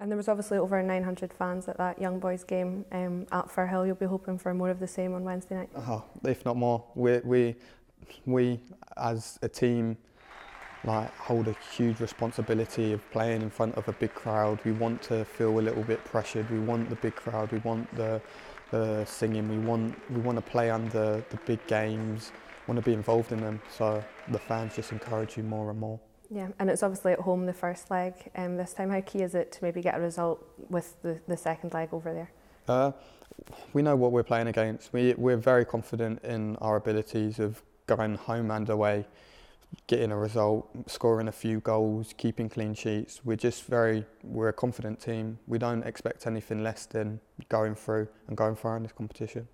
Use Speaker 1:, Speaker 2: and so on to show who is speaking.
Speaker 1: And there was obviously over 900 fans at that young boys game um, at Firhill. You'll be hoping for more of the same on Wednesday night.
Speaker 2: Oh, if not more, we we we as a team like hold a huge responsibility of playing in front of a big crowd. We want to feel a little bit pressured. We want the big crowd. We want the the singing. We want we want to play under the big games. Want to be involved in them. So the fans just encourage you more and more.
Speaker 1: Yeah, and it's obviously at home the first leg um, this time. How key is it to maybe get a result with the, the second leg over there?
Speaker 2: Uh, we know what we're playing against. We, we're very confident in our abilities of going home and away, getting a result, scoring a few goals, keeping clean sheets. We're just very, we're a confident team. We don't expect anything less than going through and going far in this competition.